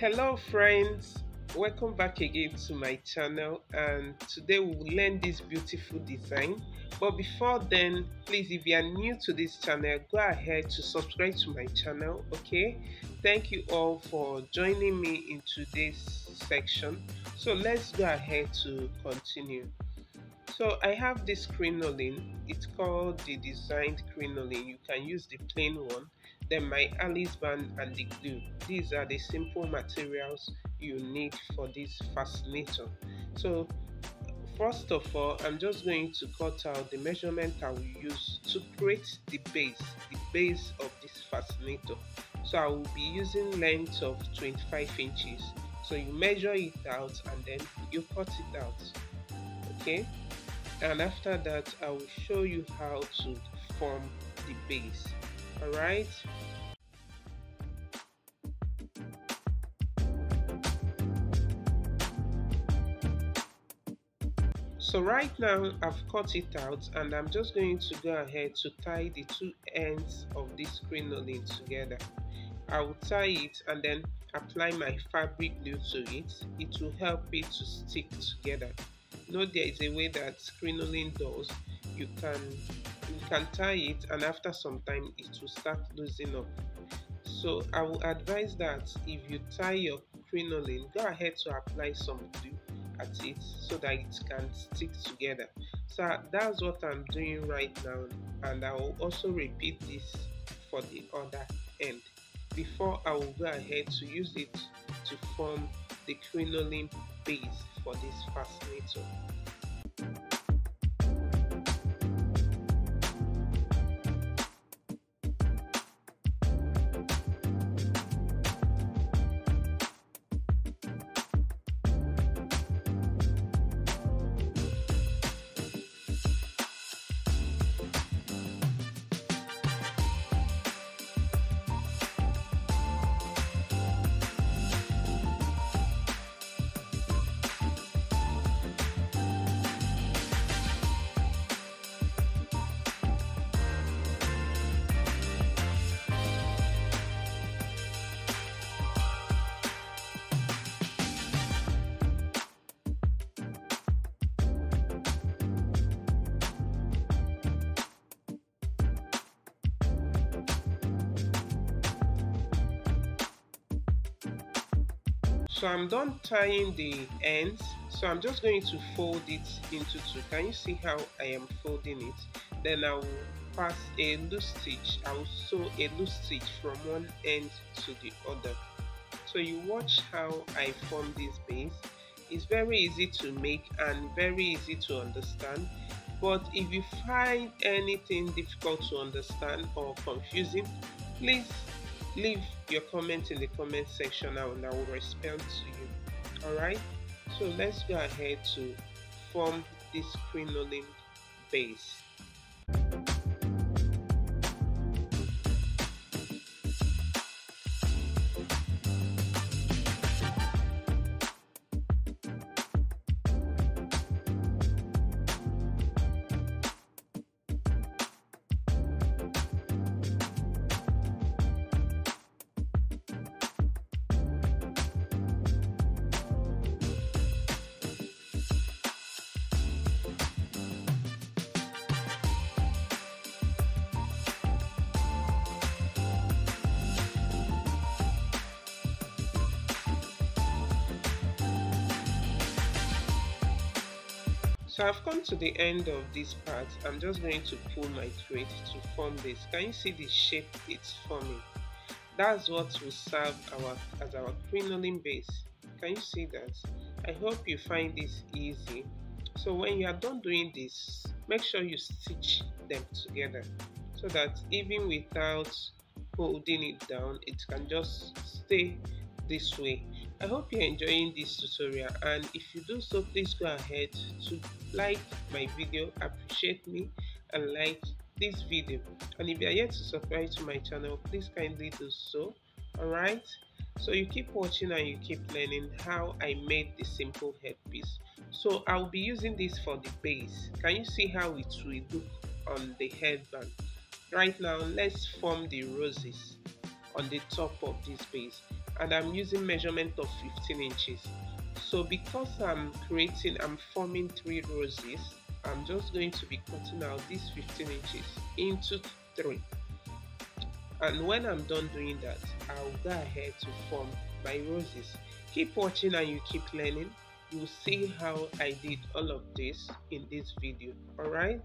hello friends. Welcome back again to my channel and today we will learn this beautiful design. But before then please if you are new to this channel go ahead to subscribe to my channel okay? Thank you all for joining me in today's section. So let's go ahead to continue. So I have this crinoline. It's called the designed crinoline. You can use the plain one then my Alice band and the glue. These are the simple materials you need for this fascinator. So first of all I'm just going to cut out the measurement I will use to create the base the base of this fascinator. So I will be using length of 25 inches. So you measure it out and then you cut it out okay? And after that I will show you how to form the base alright so right now I've cut it out and I'm just going to go ahead to tie the two ends of this crinoline together. I will tie it and then apply my fabric glue to it. It will help it to stick together. Know there is a way that crinoline does. You can you can tie it and after some time it will start loosening up. So i will advise that if you tie your crinoline go ahead to apply some glue at it so that it can stick together so that's what i'm doing right now and i will also repeat this for the other end before i will go ahead to use it to form the crinoline base for this fascinator. So I'm done tying the ends. So I'm just going to fold it into two. Can you see how I am folding it? Then I will pass a loose stitch. I will sew a loose stitch from one end to the other. So you watch how I form this base. It's very easy to make and very easy to understand. But if you find anything difficult to understand or confusing please leave your comment in the comment section and I will respond to you. Alright, so let's go ahead to form this crinoline base. So I've come to the end of this part. I'm just going to pull my thread to form this. Can you see the shape it's forming? That's what will serve our as our crinoline base. Can you see that? I hope you find this easy. So when you are done doing this, make sure you stitch them together so that even without holding it down, it can just stay this way i hope you're enjoying this tutorial and if you do so please go ahead to like my video appreciate me and like this video. And if you are yet to subscribe to my channel please kindly do so. Alright? So you keep watching and you keep learning how I made the simple headpiece. So I'll be using this for the base. Can you see how it will look on the headband? Right now let's form the roses on the top of this base and I'm using measurement of 15 inches. So because I'm creating I'm forming three roses I'm just going to be cutting out these 15 inches into three. And when I'm done doing that I'll go ahead to form my roses. Keep watching and you keep learning. You'll see how I did all of this in this video alright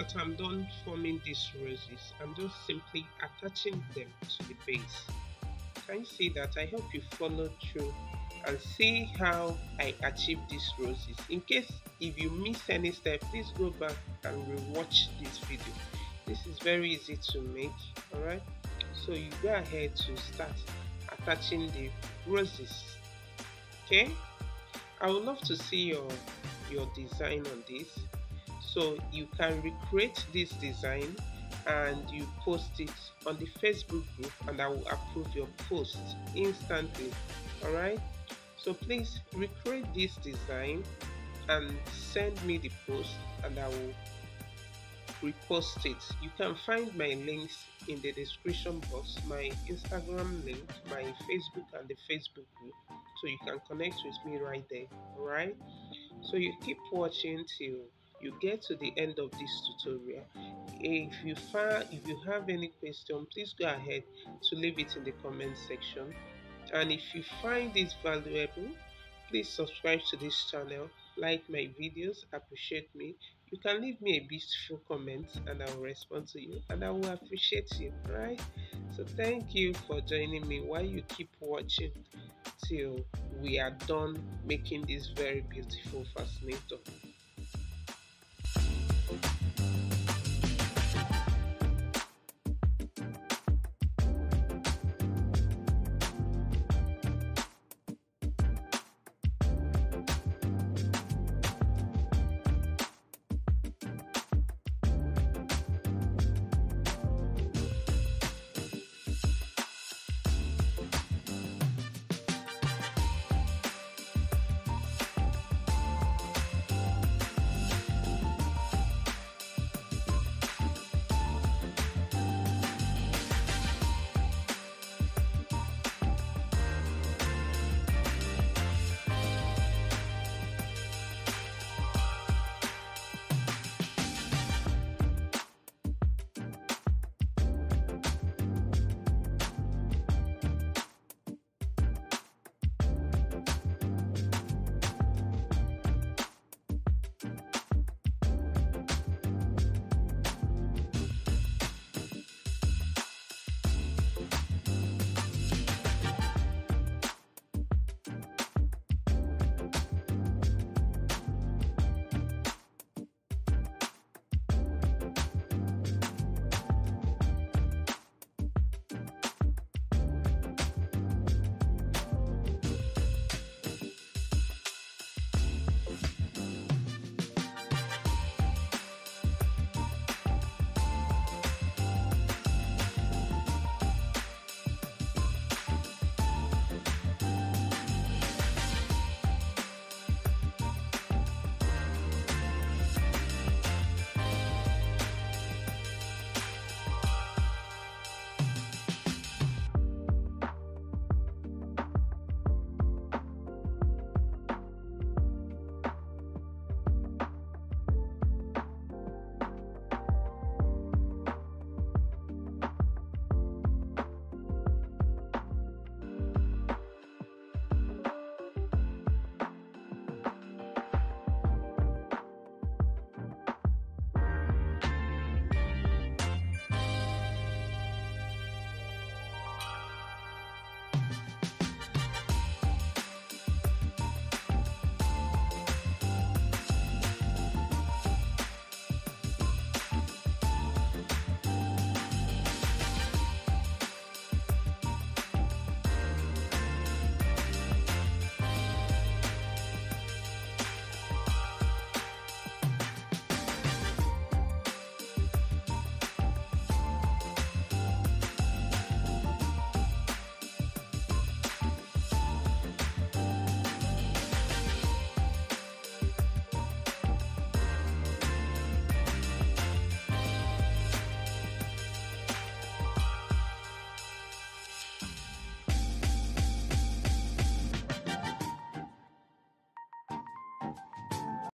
that I'm done forming these roses, I'm just simply attaching them to the base. Can you see that? I hope you follow through and see how I achieve these roses. In case if you miss any step, please go back and rewatch this video. This is very easy to make, alright? So you go ahead to start attaching the roses. Okay? I would love to see your your design on this. So you can recreate this design and you post it on the Facebook group and I will approve your post instantly. Alright? So please recreate this design and send me the post and I will repost it. You can find my links in the description box, my Instagram link, my Facebook and the Facebook group. So you can connect with me right there. Alright? So you keep watching till you get to the end of this tutorial. If you find if you have any question, please go ahead to leave it in the comment section. And if you find this valuable, please subscribe to this channel, like my videos, appreciate me. You can leave me a beautiful comment and I will respond to you and I will appreciate you, right? So thank you for joining me while you keep watching till we are done making this very beautiful fascinator.